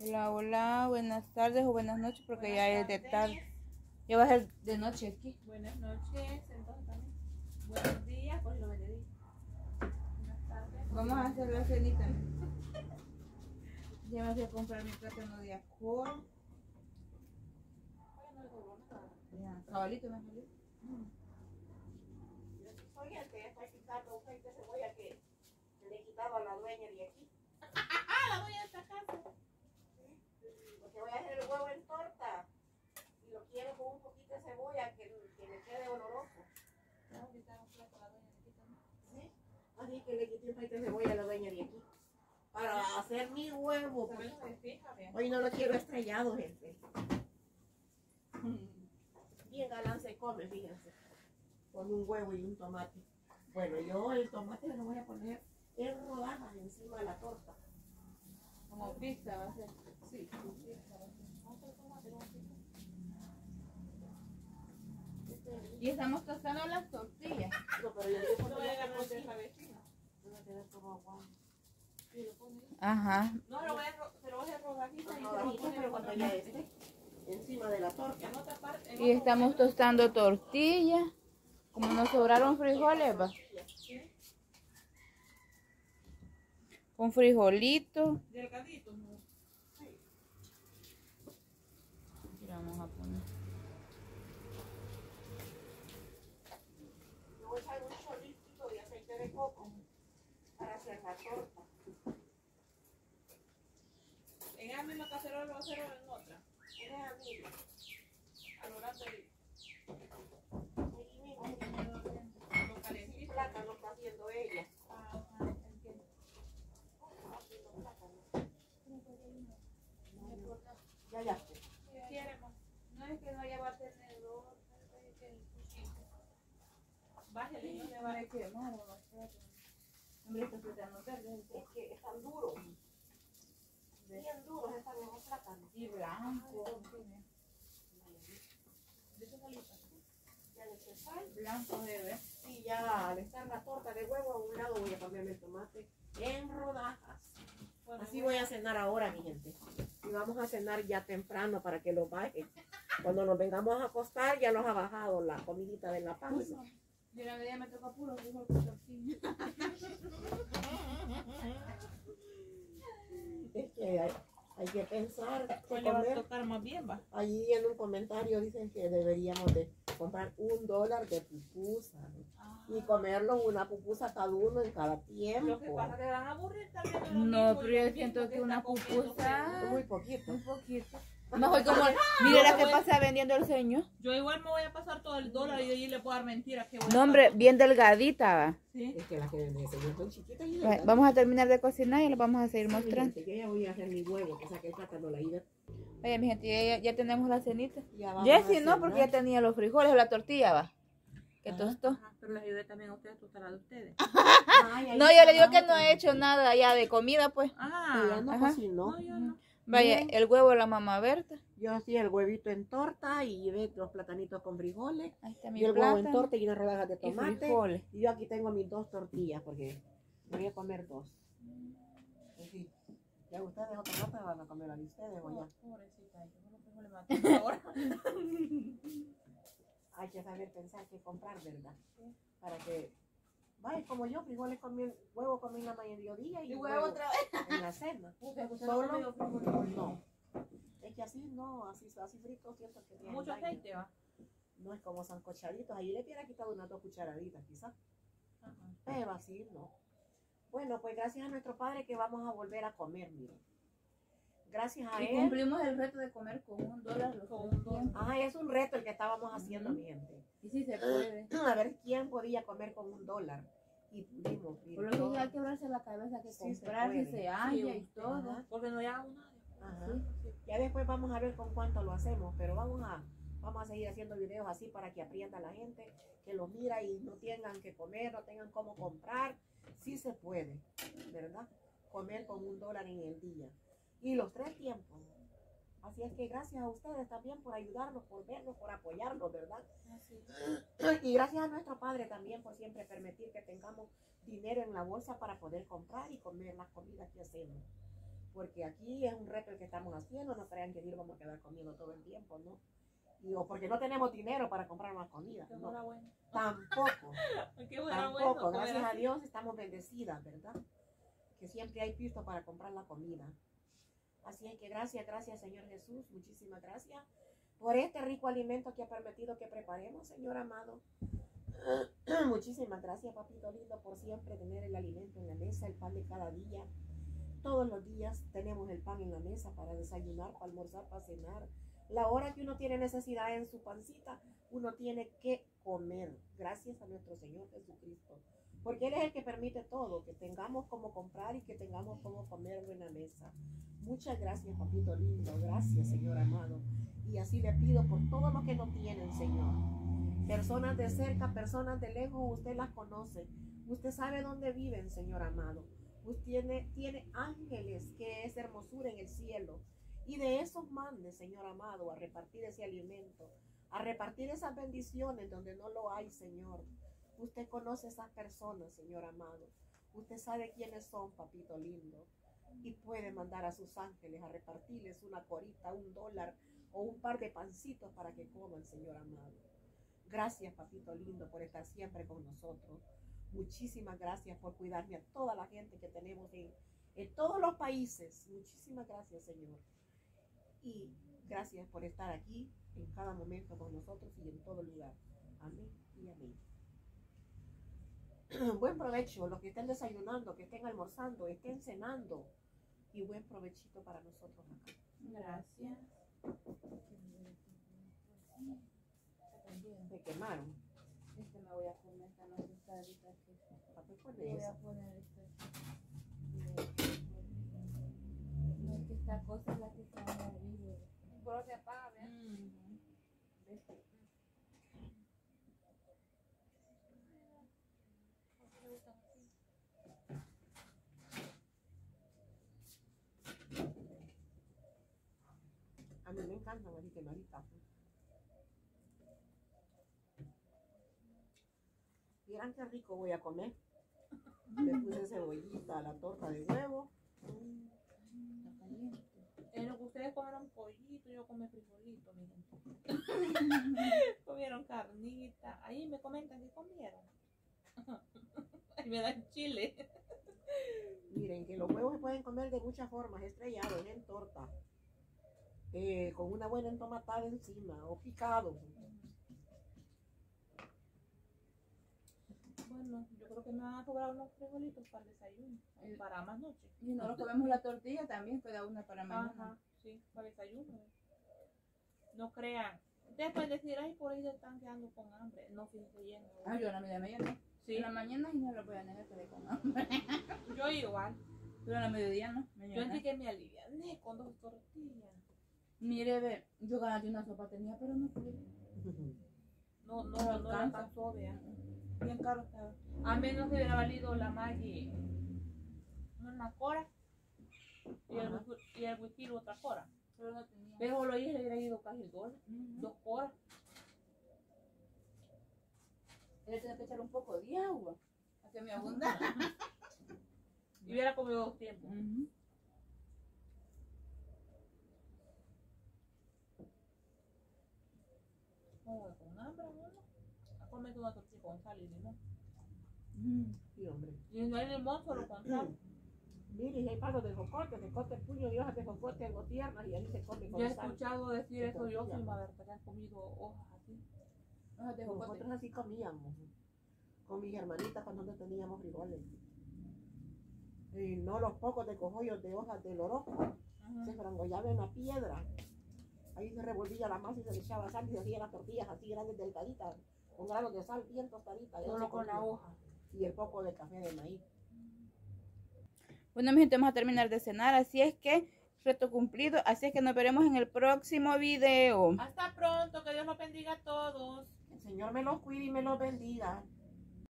Hola, hola, buenas tardes o buenas noches porque ya es de tarde. Ya va a ser de noche aquí. Buenas noches, entonces también. Buenos días, pues lo benedí. Buenas tardes. Vamos a hacer la cenita. Ya me fui a comprar mi plátano de nada. Ya, Cabalito me salió. Soy el que está quitando un de cebolla que le he quitado a la dueña de aquí. Ah, la dueña de esta casa. Voy a hacer el huevo en torta. Y lo quiero con un poquito de cebolla que, que me quede oloroso. ¿Sí? Así que le quité un poquito de cebolla a la dueña de aquí. Para hacer mi huevo. Pues. Hoy no lo quiero estrellado, gente. Bien galán se come, fíjense. Con un huevo y un tomate. Bueno, yo el tomate lo voy a poner en rodajas encima de la torta. Como pizza va a ser. Sí. Y estamos tostando las tortillas. No, pero yo No voy a de esa vecina. Ajá. No, lo voy a, se lo voy a hacer rodajita y poner pero cuando ya esté encima de la torta. Y estamos tostando tortillas. Como nos sobraron frijoles, va. Con frijolito. Delgadito, ¿no? Aquí le vamos a poner. Le voy a echar un chorrito de aceite de coco para hacer la torta. En esa misma cacerola lo voy a hacer en otra. Mira, amiga, A lo grande de- aquí mismo, lo el calentito. plátano está haciendo ella. Ah, ah, ¿el qué? Haciendo plátano. Ya, ya. ¿Qué quiere, ma? No es que no lleva tenedor. Bájale, no le Se va va a quemar. Hombre, estos plátanos verdes. Es que están duros. Bien duros están los plátanos. Y blanco. de salita. Ya le eché sal. Blanco de ver. Y ya al estar la torta de huevo a un lado voy a ponerle el tomate en rodajas. Así voy a cenar ahora, mi gente. Y vamos a cenar ya temprano para que lo baje. Cuando nos vengamos a acostar ya nos ha bajado la comidita de la panza. Yo la verdad me toca puro con tortilla. Es que hay, hay que pensar que ¿Cuál le va a comer. tocar más bien, va? Allí en un comentario dicen que deberíamos de comprar un dólar de pupusa y comerlo una pupusa cada uno en cada tiempo. Lo que pasa es que van a aburrir también de lo No, pero yo siento que está una pupusa- Muy poquito. Un poquito. Mejor como. Mire la que pasa vendiendo el señor. Yo igual me voy a pasar todo el dólar y allí le puedo dar mentiras. Que voy a No, hombre, bien delgadita. va. Sí. Es que las que venden ese son chiquitas y Va- Vamos a terminar de cocinar y les vamos a seguir mostrando. gente, Yo ya voy a hacer mi huevo, que saqué el plátano la ida. Oye, mi gente, ya, ya tenemos la cenita. Ya Jessy a no, porque ya tenía los frijoles o la tortilla, va. Que Ajá. tostó. Ajá, pero les ayudé también a ustedes a tostar de ustedes. Ay, ahí No, yo le digo que no he hecho nada ya de comida, pues. Ah, Ella no Ajá. cocinó. no, yo no. Vaya, Bien. el huevo de la mamá Berta. Yo hacía el huevito en torta y llevé los platanitos con frijoles. Ahí está mi Y el huevo en torta y unas rodajas de y tomate. frijoles. Y yo aquí tengo mis dos tortillas porque voy a comer dos. Ya ustedes otra rata van a comer de ustedes o ya. Pobrecita, yo ahora. Hay que saber pensar qué comprar, ¿verdad? Para que vaya como yo, frijoles comí, huevo comí la mediodía y, Y huevo otra vez. en la cena. Usted, usted Solo- no comió frijoles. No. Es que así no, así, así frito siento que tiene Mucho aceite, va. No es como sancochaditos. Ahí le hubiera quitado unas dos cucharaditas quizás. Pero así no. Bueno, pues gracias a nuestro Padre que vamos a volver a comer, miren. Gracias a Y Él. cumplimos el reto de comer con un dólar los Con un dólar. Ah, es un reto el que estábamos haciendo, mi gente. Y sí se puede. A ver quién podía comer con un dólar. Y pudimos. Por lo que hay que quebrarse la cabeza que Sí se comprar se halla Sí, y todo. Ajá. Porque no llegamos nada. Ajá. Sí. Ya después vamos a ver con cuánto lo hacemos, pero vamos a, vamos a seguir haciendo videos así para que aprieta la gente, que lo mira y no tengan que comer, no tengan cómo comprar. Sí se puede, ¿verdad? Comer con un dólar en el día. Y los tres tiempos. Así es que gracias a ustedes también por ayudarnos, por vernos, por apoyarnos, ¿verdad? Y gracias a nuestro Padre también por siempre permitir que tengamos dinero en la bolsa para poder comprar y comer las comidas que hacemos. porque aquí es un reto el que estamos haciendo, no crean que vamos a quedar comiendo todo el tiempo, ¿no? Y, o porque no tenemos dinero para comprar más comida, Qué no, bueno. tampoco. Qué fuera Tampoco, bueno. gracias a. Dios estamos bendecidas, ¿verdad? Que siempre hay pisto para comprar la comida. Así es que gracias, gracias Señor Jesús, muchísimas gracias por este rico alimento que ha permitido que preparemos, Señor amado. muchísimas gracias, papito lindo, por siempre tener el alimento en la mesa, el pan de cada día. Todos los días tenemos el pan en la mesa para desayunar, para almorzar, para cenar. La hora que uno tiene necesidad en su pancita, uno tiene que comer. Gracias a nuestro Señor Jesucristo. Porque Él es el que permite todo, que tengamos como comprar y que tengamos como comer en la mesa. Muchas gracias, papito lindo. Gracias, Señor amado. Y así le pido por todo lo que no tienen, Señor. Personas de cerca, personas de lejos, usted las conoce. Usted sabe dónde viven, Señor amado. Usted tiene, tiene ángeles que es hermosura en el cielo. Y de esos mande, Señor amado, a repartir ese alimento, a repartir esas bendiciones donde no lo hay, Señor. Usted conoce a esas personas, Señor amado. Usted sabe quiénes son, papito lindo. Y puede mandar a sus ángeles a repartirles una corita, un dólar o un par de pancitos para que coman, Señor amado. Gracias, papito lindo, por estar siempre con nosotros. Muchísimas gracias por cuidarme a toda la gente que tenemos en, en todos los países. Muchísimas gracias, Señor. Y gracias por estar aquí en cada momento con nosotros y en todo lugar. Amén y amén. Buen provecho, los que estén desayunando, que estén almorzando, estén cenando. Y buen provechito para nosotros acá. Gracias. Se quemaron. Este me voy a comer esta noche está ahorita aquí. Papel con Le voy eso. a poner esto aquí. No es que esta cosa es la que está en el video. Pero se apaga, ¿ves? Ujú. ¿Ves? A mí me encantan así quemaditas. Vieran qué rico voy a comer. Le puse cebollita a la torta de huevo. En lo que ustedes comieron pollito, yo comí frijolito, mi gente. comieron carnita. Ahí me comentan que comieron. Ahí me dan chile. Miren, que los huevos se pueden comer de muchas formas, estrellados, en torta, eh, con una buena entomatada encima, o picado. Bueno, yo creo que me van a sobrar unos frijolitos para el desayuno. Eh, Para más noche. Y no comemos la tortilla también, queda una para mañana. Ajá, sí, para el desayuno. No crean. Pueden decir, ay, por ahí se están quedando con hambre. No, fíjense lleno. Ah, yo en la media mañana. Sí, En la mañana y no lo voy a negar que de con hambre. yo igual. Pero en la mediodía no. Yo mañana. sentí que me aliviané con dos tortillas. Mire, ve, yo ganas de una sopa tenía, pero no pude. No, no, No no, alcanzó, vea. Bien caro estaba. A menos que hubiera valido la Maggi una cora y el, y el whisky otra cora. Pero no tenía. Pero lo hice, le hubiera ido casi el dólar. Ujú. Dos coras. Le tengo que echar un poco de agua. A que me abunda. Y hubiera comido dos tiempos. Con hambre, bueno. A comer una tortilla con sal y limón. Mm. Sí, hombre. Y no hay limón, solo con sal. Mire, y hay palos de jocote, se corta el puño de hojas de jocote, algo tiernas y ahí se come con Yo he sal. escuchado decir de eso yo, sin Marta, que han comido hojas así. Hojas de jocote. Nosotros así comíamos con mis hermanitas cuando no teníamos frijoles. Y no los pocos de cojollos de hojas del oroco, se frangollaba en la piedra. Ahí se revolvía la masa y se le echaba sal y se hacían las tortillas así grandes, delgaditas, con granos de sal bien tostaditas. Solo con la hoja. Y el poco de café de maíz. Bueno, mi gente, vamos a terminar de cenar. Así es que, reto cumplido. Así es que nos veremos en el próximo video. Hasta pronto, que Dios los bendiga a todos. El Señor me los cuide y me los bendiga.